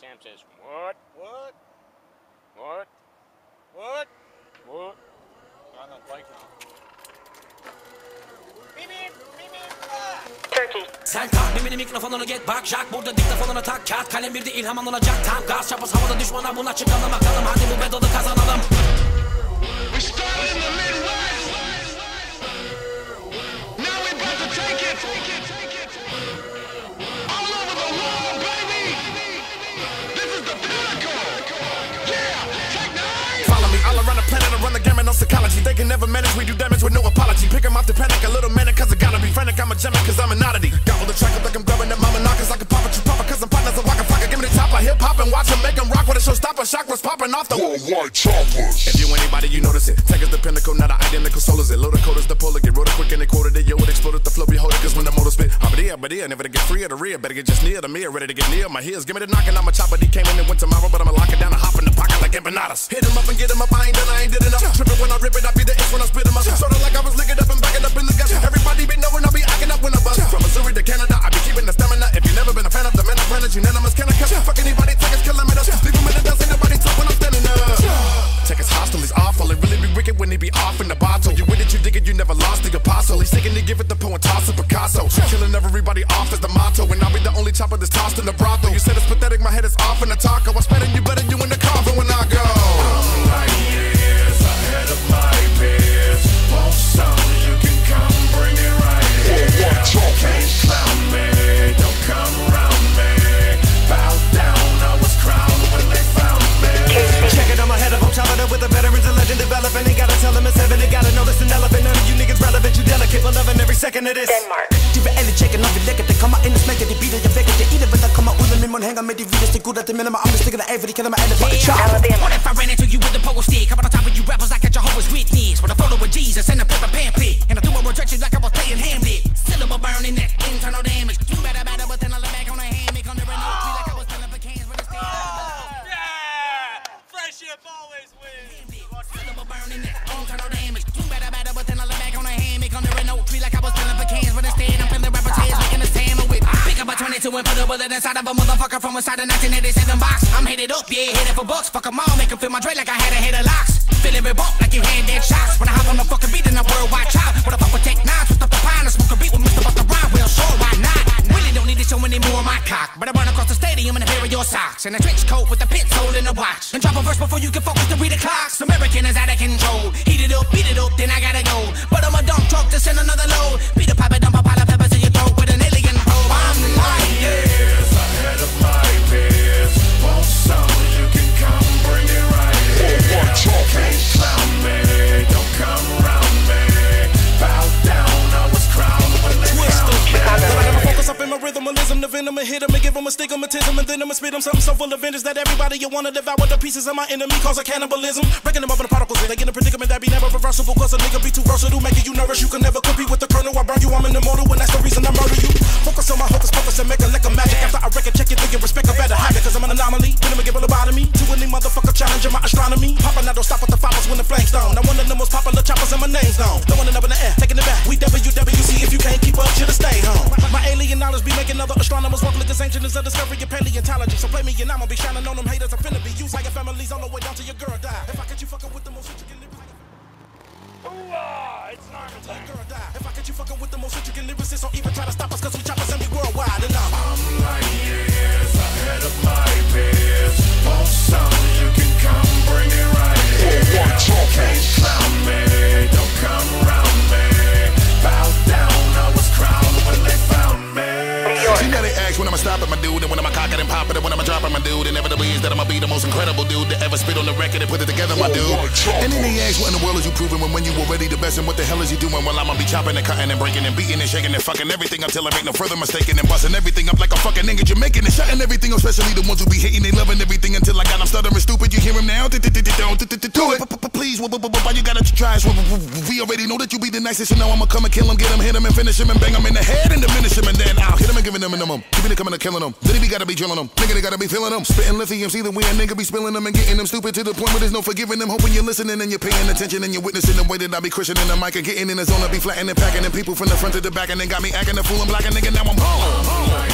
Sam says, what? What? What? What? What? I'm not like now. Sen tahmini mikrofonunu get bak Jack burada diktafonunu tak Kağıt kalem bir de ilham alınacak Tam gaz çapız havada düşmana buna çıkalım bakalım Hadi bu bedalı kazanalım Manage, we do damage with no apology. Pick 'em off the panic, a little manic, cause I gotta be frantic. I'm a gem, cause I'm an oddity. Gobble the track up like I'm grabbing that mama knockers. I can pop it, you pop it, cause I'm partners of Waka Flocka. Give me the top, of hip hop and watch 'em make 'em rock with a showstopper. Shock was popping off the Worldwide choppers. If you anybody, you notice it. Tech is the pinnacle, not an identical soul is it. Load of coders, the polar, get it quick and they quoted it. Yo, it exploded, the flow be holding, cause when the motor spit, I'm there, but yeah, never to get free of the rear. Better get just near the mirror, ready to get near my heels. Give me the knocking, I'm a chopper, he came in and went tomorrow, but I'ma lock it down and hop in the pocket like empanadas. Hit him up and get him up, I ain't done, I ain't did enough. Tripping when I rip it, I be the it toss it Picasso. Killing everybody off is the motto. And I'll be the only chopper that's tossed in the brothel. You said it's pathetic, my head is off in the taco. I spit you better, you every second of this. Denmark. De reelle tjekker, når vi lægger det Kommer ind og smækker de biler, jeg vækker det I det, der kommer ud af min mund Hænger med de vildeste gutter, det minder mig om Det stikker der af, for de kalder mig alle fucking chop Alabama. What if I ran into you with and put a bullet inside of a motherfucker from inside the 1987 box. I'm headed up, yeah, headed for bucks Fuck 'em all, make 'em feel my dread like I had a head of locks. Feeling revolt like you had dead shots. When I hop on the fucking beat in a worldwide chop. What the fuck with Tech N9ne, twist up the pine? And smoke a beat with Mr. Busta Rhyme. Well, sure, why not? Really don't need to show any more of my cock. But I run across the stadium in a pair of your socks. And a trench coat with a pit hole in the watch. And drop a verse before you can focus to read the clocks. American is out of control. Heat it up, beat it up, in rhythmalism The venom and hit 'em and give 'em a stigmatism And then I'ma spit 'em something so full of vengeance That everybody you wanna devour the pieces of my enemy Cause a cannibalism. Breaking them up in the particles They get a predicament that be never reversible Cause a nigga be too versatile Making you nervous You can never compete with the colonel I burn you, I'm an immortal And that's the reason I murder you. Focus on my hocus pocus and make a lick of magic. After I wreck it, check it, think respect I better it Cause I'm an anomaly. Then I'ma give a lobotomy To any motherfucker challenging my astronomy. Popping out, don't stop with the follows when the flames down. Now one of the most popular choppers and my name's known. Throwing it up in the air, knowledge be making other astronomers walk like as ancient as a discovery of paleontology So play me and I'ma be shining on them haters. I'm finna be used how your families all the way down to your girl Ask when I'ma stop at my dude, and when I'ma cock it and pop it, and when I'ma drop at my dude. And inevitably is that I'ma be the most incredible dude to ever spit on the record and put it together, my dude. And then they ask what in the world is you proving when when you already the best, and what the hell is you doing? Well, I'ma be chopping and cutting and breaking and beating and shaking and fucking everything until there ain't no further mistaking and busting everything up like a fucking nigga Jamaican and shutting everything, especially the ones who be hating, they loving everything until I got them stuttering stupid. You hear him now? Do it. Please, why you gotta try? We already know that you be the nicest, so now I'ma come and kill him, get him, hit him, and finish him, and bang him in the head and diminish him, and then I'll hit him and give him a minimum. Me coming to killing. Then he be gotta be drilling him. Nigga, they gotta be feeling them. Spitting lithium, see the way a nigga be spilling them and getting them stupid to the point where there's no forgiving them. Hoping you're listening and you're paying attention and you're witnessing the way that I be crushing in the mic and getting in the zone. I be flattening, and packing and people from the front to the back and then got me acting a fool and black and nigga. Now I'm home.